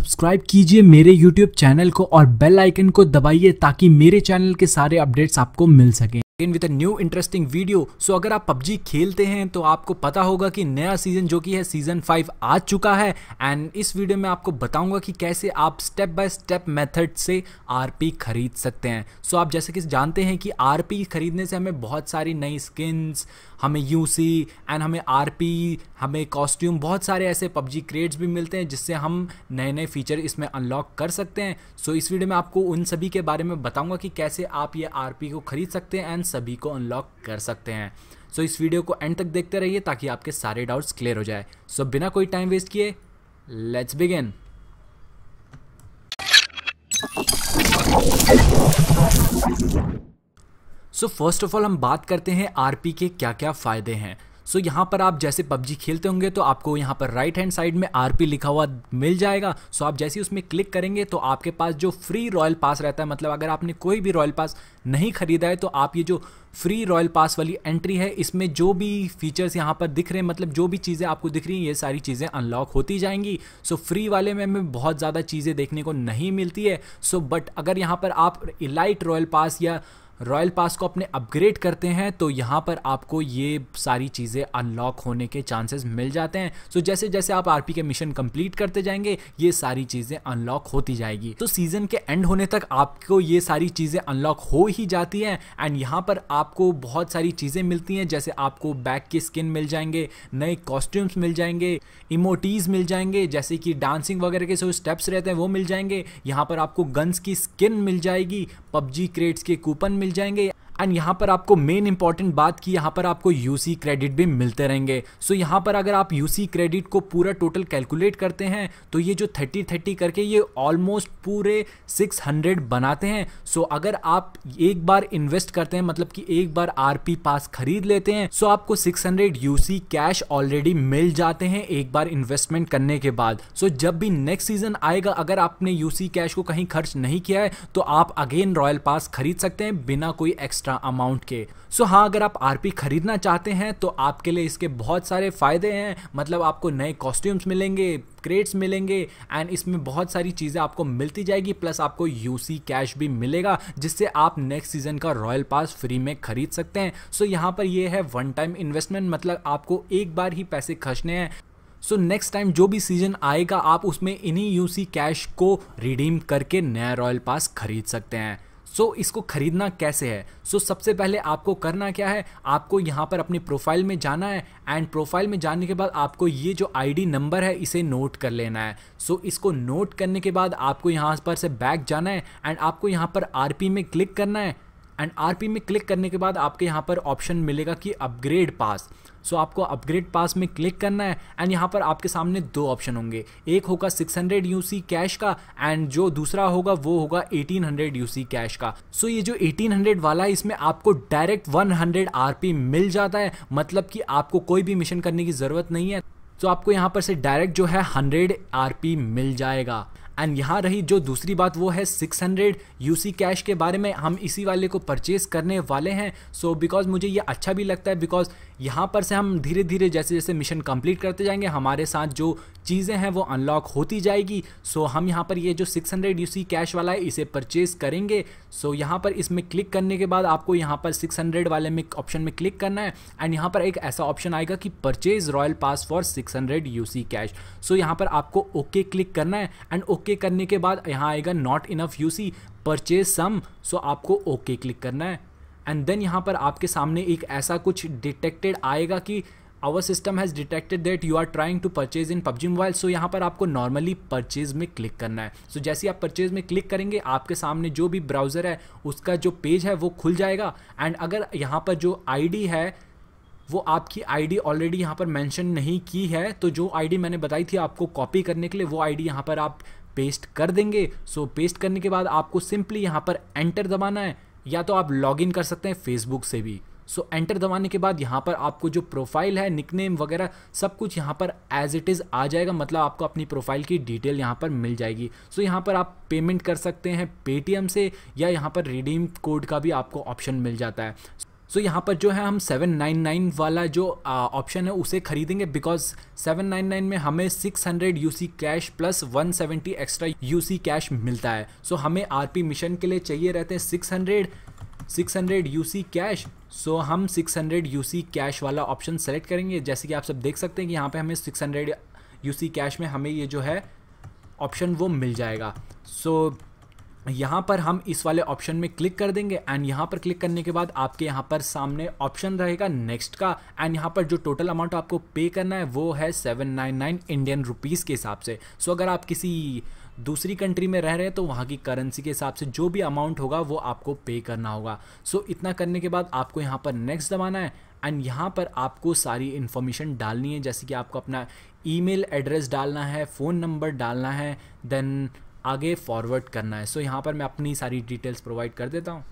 Subscribe कीजिए मेरे YouTube channel को और बेल आइकन को दबाइए ताकि मेरे चैनल के सारे अपडेट्स आपको मिल सकें। With a new interesting video so अगर आप पबजी खेलते हैं तो आपको पता होगा कि नया सीज़न जो कि है सीज़न फाइव आ चुका है। एंड इस वीडियो में आपको बताऊँगा कि कैसे आप स्टेप बाय स्टेप मेथड से आरपी खरीद सकते हैं। सो so, आप जैसे कि जानते हैं कि आरपी खरीदने से हमें बहुत सारी नई स्किन्स हमें यूसी एंड हमें आरपी हमें कॉस्ट्यूम बहुत सारे ऐसे पबजी क्रेड्स भी मिलते हैं, जिससे हम नए नए फीचर इसमें अनलॉक कर सकते हैं। सो so, इस वीडियो में आपको उन सभी के बारे में बताऊँगा कि कैसे आप ये आरपी को खरीद सकते हैं। एंड सभी को अनलॉक कर सकते हैं। सो so, इस वीडियो को एंड तक देखते रहिए ताकि आपके सारे डाउट्स क्लियर हो जाए। सो so, बिना कोई टाइम वेस्ट किए let's begin so first of all हम बात करते हैं आरपी के क्या क्या फ़ायदे हैं। सो so, यहाँ पर आप जैसे पबजी खेलते होंगे तो आपको यहाँ पर राइट हैंड साइड में आरपी लिखा हुआ मिल जाएगा। सो so, आप जैसे उसमें क्लिक करेंगे तो आपके पास जो फ्री रॉयल पास रहता है मतलब अगर आपने कोई भी रॉयल पास नहीं खरीदा है तो आप ये जो फ्री रॉयल पास वाली एंट्री है इसमें जो भी फीचर्स यहाँ पर दिख रहे हैं मतलब जो भी चीज़ें आपको दिख रही हैं ये सारी चीज़ें अनलॉक होती जाएँगी। सो so, फ्री वाले में हमें बहुत ज़्यादा चीज़ें देखने को नहीं मिलती है। सो so, बट अगर यहाँ पर आप इलाइट रॉयल पास या रॉयल पास को अपने अपग्रेड करते हैं तो यहाँ पर आपको ये सारी चीज़ें अनलॉक होने के चांसेस मिल जाते हैं। सो so, जैसे जैसे आप आरपी के मिशन कंप्लीट करते जाएँगे ये सारी चीज़ें अनलॉक होती जाएगी। तो सीज़न के एंड होने तक आपको ये सारी चीज़ें अनलॉक हो ही जाती हैं एंड यहाँ पर आपको बहुत सारी चीज़ें मिलती हैं जैसे आपको बैक की स्किन मिल जाएँगे नए कॉस्ट्यूम्स मिल जाएँगे इमोटीज मिल जाएँगे जैसे कि डांसिंग वगैरह के जो स्टेप्स रहते हैं वो मिल जाएँगे। यहाँ पर आपको गन्स की स्किन मिल जाएगी पबजी क्रेट्स के कूपन मिल जाएँगे। एंड यहाँ पर आपको मेन इंपॉर्टेंट बात की यहाँ पर आपको यूसी क्रेडिट भी मिलते रहेंगे। सो so, यहाँ पर अगर आप यूसी क्रेडिट को पूरा टोटल कैलकुलेट करते हैं तो ये जो थर्टी थर्टी करके ये ऑलमोस्ट पूरे सिक्स हंड्रेड बनाते हैं। सो so, अगर आप एक बार इन्वेस्ट करते हैं मतलब कि एक बार आरपी पास खरीद लेते हैं सो so आपको six hundred UC cash already मिल जाते हैं एक बार इन्वेस्टमेंट करने के बाद। सो so, जब भी नेक्स्ट सीज़न आएगा अगर आपने यूसी कैश को कहीं खर्च नहीं किया है तो आप अगेन रॉयल पास खरीद सकते हैं बिना कोई एक्स्ट्रा एक्स्ट्रा अमाउंट के। सो हाँ अगर आप आरपी खरीदना चाहते हैं तो आपके लिए इसके बहुत सारे फ़ायदे हैं। मतलब आपको नए कॉस्ट्यूम्स मिलेंगे क्रेट्स मिलेंगे एंड इसमें बहुत सारी चीज़ें आपको मिलती जाएगी प्लस आपको यूसी कैश भी मिलेगा जिससे आप नेक्स्ट सीज़न का रॉयल पास फ्री में खरीद सकते हैं। सो so, यहाँ पर ये है वन टाइम इन्वेस्टमेंट मतलब आपको एक बार ही पैसे खर्चने हैं। सो नेक्स्ट टाइम जो भी सीज़न आएगा आप उसमें इन्हीं यूसी कैश को रिडीम करके नया रॉयल पास खरीद सकते हैं। सो so, इसको खरीदना कैसे है? सो so, सबसे पहले आपको करना क्या है? आपको यहाँ पर अपनी प्रोफ़ाइल में जाना है एंड प्रोफ़ाइल में जाने के बाद आपको ये जो आईडी नंबर है इसे नोट कर लेना है। सो so, इसको नोट करने के बाद आपको यहाँ पर से बैक जाना है एंड आपको यहाँ पर आरपी में क्लिक करना है। एंड आरपी में क्लिक करने के बाद आपके यहाँ पर ऑप्शन मिलेगा कि अपग्रेड पास सो so, आपको अपग्रेड पास में क्लिक करना है एंड यहाँ पर आपके सामने दो ऑप्शन होंगे. एक होगा 600 हंड्रेड कैश का एंड जो दूसरा होगा वो होगा 1800 हंड्रेड कैश का. सो so, ये जो 1800 वाला है इसमें आपको डायरेक्ट 100 आरपी मिल जाता है. मतलब कि आपको कोई भी मिशन करने की ज़रूरत नहीं है. तो आपको यहाँ पर से डायरेक्ट जो है 100 आरपी मिल जाएगा. एंड यहाँ रही जो दूसरी बात वो है 600 हंड्रेड यूसी कैश के बारे में। हम इसी वाले को परचेज करने वाले हैं। सो so, बिकॉज़ मुझे ये अच्छा भी लगता है बिकॉज़ यहाँ पर से हम धीरे धीरे जैसे जैसे मिशन कंप्लीट करते जाएँगे हमारे साथ जो चीज़ें हैं वो अनलॉक होती जाएगी। सो so, हम यहाँ पर ये जो 600 हंड्रेड यूसी कैश वाला है इसे परचेज करेंगे। सो so, यहाँ पर इसमें क्लिक करने के बाद आपको यहाँ पर 600 वाले में ऑप्शन में क्लिक करना है। एंड यहाँ पर एक ऐसा ऑप्शन आएगा कि purchase royal pass for 600 hundred UC cash so यहाँ पर आपको ओके okay क्लिक करना है। एंड ओके okay करने के बाद यहाँ आएगा not enough U C purchase some so आपको ओके okay क्लिक करना है। एंड देन यहाँ पर आपके सामने एक ऐसा कुछ डिटेक्टेड आएगा कि our system has detected that you are trying to purchase in PUBG mobile so यहाँ पर आपको नॉर्मली परचेज में क्लिक करना है। सो so, जैसे आप परचेज में क्लिक करेंगे आपके सामने जो भी ब्राउज़र है उसका जो पेज है वो खुल जाएगा। एंड अगर यहाँ पर जो आईडी है वो आपकी आईडी ऑलरेडी यहाँ पर मेंशन नहीं की है तो जो आईडी मैंने बताई थी आपको कॉपी करने के लिए वो आईडी यहाँ पर आप पेस्ट कर देंगे। सो पेस्ट करने के बाद आपको सिंपली यहाँ पर एंटर दबाना है या तो आप लॉगिन कर सकते हैं फेसबुक से भी। सो so, एंटर दबाने के बाद यहाँ पर आपको जो प्रोफ़ाइल है निकनेम वगैरह सब कुछ यहाँ पर एज इट इज़ आ जाएगा। मतलब आपको अपनी प्रोफ़ाइल की डिटेल यहाँ पर मिल जाएगी। सो so, यहाँ पर आप पेमेंट कर सकते हैं पेटीएम से या यहाँ पर रिडीम कोड का भी आपको ऑप्शन मिल जाता है। सो so, यहाँ पर जो है हम 799 वाला जो ऑप्शन है उसे खरीदेंगे बिकॉज़ 799 में हमें 600 UC cash plus 170 extra UC cash मिलता है। सो so, हमें आरपी मिशन के लिए चाहिए रहते हैं 600 600 यूसी कैश सो हम 600 यूसी कैश वाला ऑप्शन सेलेक्ट करेंगे। जैसे कि आप सब देख सकते हैं कि यहाँ पे हमें 600 यूसी कैश में हमें ये जो है ऑप्शन वो मिल जाएगा। सो so, यहाँ पर हम इस वाले ऑप्शन में क्लिक कर देंगे एंड यहाँ पर क्लिक करने के बाद आपके यहाँ पर सामने ऑप्शन रहेगा नेक्स्ट का एंड यहाँ पर जो टोटल अमाउंट आपको पे करना है वो है seven nine nine Indian rupees के हिसाब से। सो so, अगर आप किसी दूसरी कंट्री में रह रहे हैं तो वहाँ की करेंसी के हिसाब से जो भी अमाउंट होगा वो आपको पे करना होगा। सो so, इतना करने के बाद आपको यहाँ पर नेक्स्ट दबाना है एंड यहाँ पर आपको सारी इन्फॉर्मेशन डालनी है। जैसे कि आपको अपना ईमेल एड्रेस डालना है फ़ोन नंबर डालना है देन आगे फॉरवर्ड करना है। सो so, यहाँ पर मैं अपनी सारी डिटेल्स प्रोवाइड कर देता हूँ।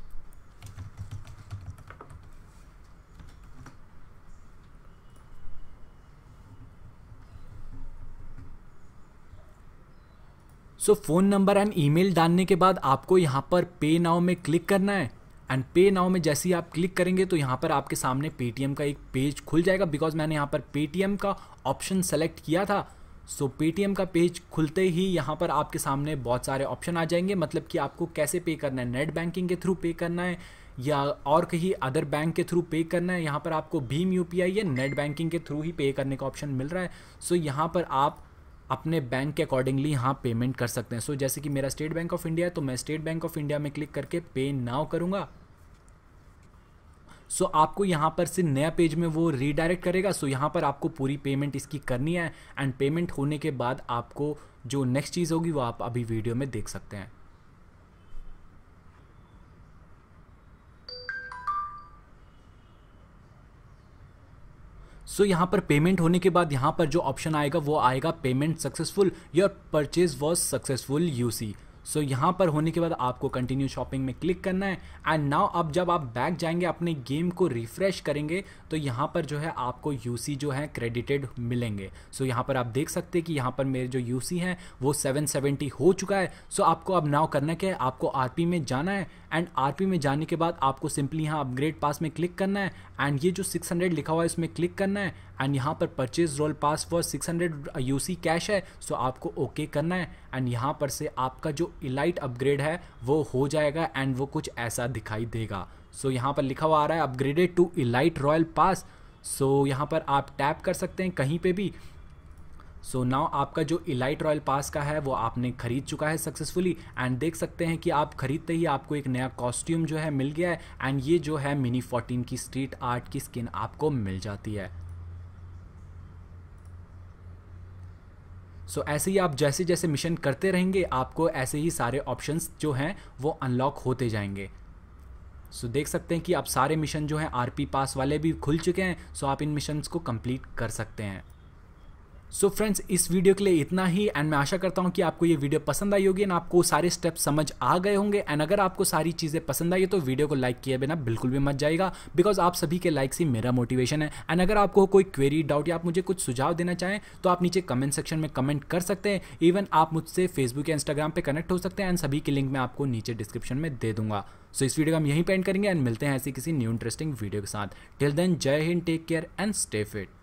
So phone number and email डालने के बाद आपको यहाँ पर पे नाउ में क्लिक करना है। एंड पे नाउ में जैसे ही आप क्लिक करेंगे तो यहाँ पर आपके सामने पेटीएम का एक पेज खुल जाएगा। बिकॉज़ मैंने यहाँ पर पेटीएम का ऑप्शन सेलेक्ट किया था सो so, पेटीएम का पेज खुलते ही यहाँ पर आपके सामने बहुत सारे ऑप्शन आ जाएँगे। मतलब कि आपको कैसे पे करना है? नेट बैंकिंग के थ्रू पे करना है या और कहीं अदर बैंक के थ्रू पे करना है? यहाँ पर आपको भीम यू या नेट बैंकिंग के थ्रू ही पे करने का ऑप्शन मिल रहा है। सो so, यहाँ पर आप अपने बैंक के अकॉर्डिंगली यहाँ पेमेंट कर सकते हैं। सो so, जैसे कि मेरा स्टेट बैंक ऑफ़ इंडिया है तो मैं स्टेट बैंक ऑफ़ इंडिया में क्लिक करके पे नाउ करूँगा। सो so, आपको यहाँ पर से नया पेज में वो रीडायरेक्ट करेगा। सो so, यहाँ पर आपको पूरी पेमेंट इसकी करनी है एंड पेमेंट होने के बाद आपको जो नेक्स्ट चीज़ होगी वो आप अभी वीडियो में देख सकते हैं। सो so, यहाँ पर पेमेंट होने के बाद यहाँ पर जो ऑप्शन आएगा वो आएगा payment successful your purchase was successful UC so so, यहाँ पर होने के बाद आपको कंटिन्यू शॉपिंग में क्लिक करना है। एंड नाउ अब जब आप बैक जाएँगे अपने गेम को रिफ्रेश करेंगे तो यहाँ पर जो है आपको यूसी जो है क्रेडिटेड मिलेंगे। सो so, यहाँ पर आप देख सकते हैं कि यहाँ पर मेरे जो यूसी हैं वो 770 हो चुका है। सो so, आपको अब नाउ करना क्या है? आपको आरपी में जाना है। एंड आरपी में जाने के बाद आपको सिंपली यहाँ अपग्रेड पास में क्लिक करना है। एंड ये जो 600 लिखा हुआ है इसमें क्लिक करना है। एंड यहाँ पर purchase royal pass for six 600 UC cash है सो आपको ओके okay करना है। एंड यहाँ पर से आपका जो इलाइट अपग्रेड है वो हो जाएगा एंड वो कुछ ऐसा दिखाई देगा। सो so, यहाँ पर लिखा हुआ आ रहा है upgraded to elite royal pass so यहाँ पर आप टैप कर सकते हैं कहीं पे भी। सो so नाउ आपका जो इलाइट रॉयल पास का है वो आपने खरीद चुका है सक्सेसफुली एंड देख सकते हैं कि आप खरीदते ही आपको एक नया कॉस्ट्यूम जो है मिल गया है एंड ये जो है मिनी 14 की स्ट्रीट आर्ट की स्किन आपको मिल जाती है। सो so, ऐसे ही आप जैसे जैसे मिशन करते रहेंगे आपको ऐसे ही सारे ऑप्शंस जो हैं वो अनलॉक होते जाएँगे। सो so, देख सकते हैं कि आप सारे मिशन जो हैं आरपी पास वाले भी खुल चुके हैं सो so, आप इन मिशंस को कंप्लीट कर सकते हैं। सो so फ्रेंड्स इस वीडियो के लिए इतना ही एंड मैं आशा करता हूँ कि आपको ये वीडियो पसंद आई होगी एंड आपको सारे स्टेप्स समझ आ गए होंगे एंड अगर आपको सारी चीज़ें पसंद आई है तो वीडियो को लाइक किए बिना बिल्कुल भी मत जाएगा बिकॉज़ आप सभी के लाइक्स ही मेरा मोटिवेशन है। एंड अगर आपको कोई क्वेरी डाउट या आप मुझे कुछ सुझाव देना चाहें तो आप नीचे कमेंट सेक्शन में कमेंट कर सकते हैं। इवन आप मुझसे फेसबुक या इंस्टाग्राम पर कनेक्ट हो सकते हैं एंड सभी की लिंक मैं आपको नीचे डिस्क्रिप्शन में दे दूँगा। सो इस वीडियो को हम यहीं पेंट करेंगे एंड मिलते हैं ऐसी किसी न्यू इंटरेस्टिंग वीडियो के साथ। Till then Jai Hind take care and stay fit